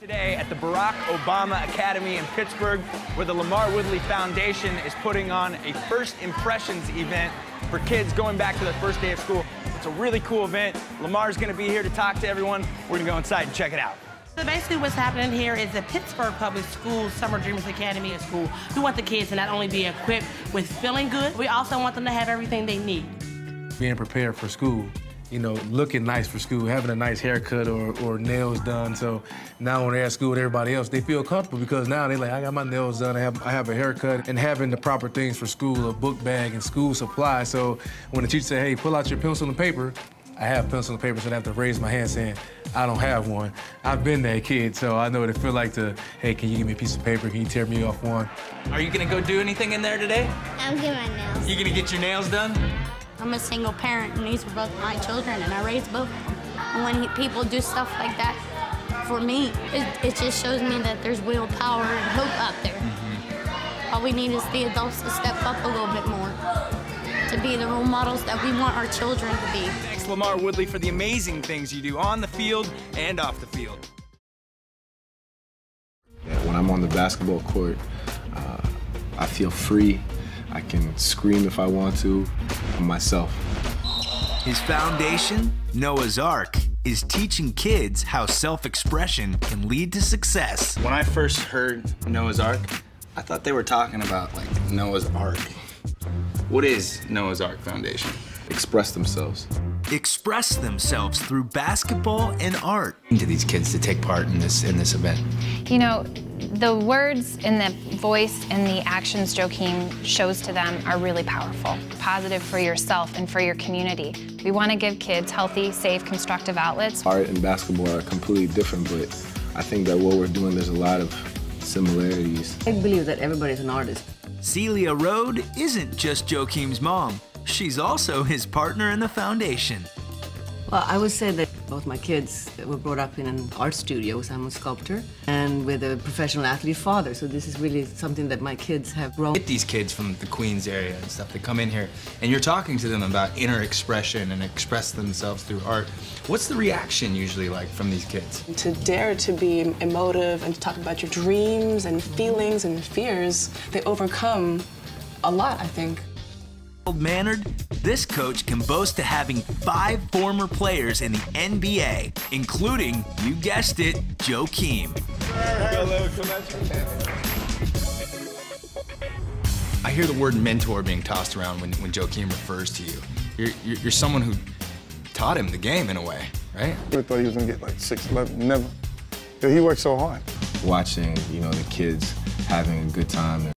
Today at the Barack Obama Academy in Pittsburgh, where the LaMarr Woodley Foundation is putting on a first impressions event for kids going back to their first day of school. It's a really cool event. LaMarr's gonna be here to talk to everyone. We're gonna go inside and check it out. So basically what's happening here is the Pittsburgh Public Schools Summer Dreamers Academy at school. We want the kids to not only be equipped with feeling good, we also want them to have everything they need. Being prepared for school you know, looking nice for school, having a nice haircut or, or nails done. So now when they're at school with everybody else, they feel comfortable because now they're like, I got my nails done, I have, I have a haircut, and having the proper things for school, a book bag and school supplies. So when the teacher say, hey, pull out your pencil and paper, I have pencil and paper, so I have to raise my hand saying, I don't have one. I've been that kid, so I know what it feel like to, hey, can you give me a piece of paper? Can you tear me off one? Are you gonna go do anything in there today? I'm getting my nails. You gonna get your nails done? I'm a single parent, and these are both my children, and I raised both of them. And when he, people do stuff like that for me, it, it, just shows me that there's willpower and hope out there. Mm -hmm. All we need is the adults to step up a little bit more to be the role models that we want our children to be. Thanks, LaMarr Woodley, for the amazing things you do on the field and off the field. Yeah, when I'm on the basketball court, uh, I feel free I can scream if I want to. I'm myself. His foundation, Noah's Arc, is teaching kids how self-expression can lead to success. When I first heard Noah's Arc, I thought they were talking about like Noah's Ark. What is Noah's Arc Foundation? Express themselves. Express themselves through basketball and art. To these kids to take part in this in this event. You know, the words and the voice and the actions Joakim shows to them are really powerful, positive for yourself and for your community. We want to give kids healthy, safe, constructive outlets. Art and basketball are completely different, but I think that what we're doing, there's a lot of similarities. I believe that everybody's an artist. Celia Rodhe isn't just Joakim's mom. She's also his partner in the foundation. Well, I would say that both my kids were brought up in an art studio, I'm a sculptor, and with a professional athlete father. So this is really something that my kids have grown. Get these kids from the Queens area and stuff, they come in here, and you're talking to them about inner expression and express themselves through art. What's the reaction usually like from these kids? To dare to be emotive and to talk about your dreams and feelings and fears, they overcome a lot, I think mannered, this coach can boast to having five former players in the NBA, including, you guessed it, Joakim. I hear the word mentor being tossed around when, when Joakim refers to you. You're, you're, you're, someone who taught him the game in a way, right? I thought he was gonna get like 6'11", never. He worked so hard. Watching, you know, the kids having a good time.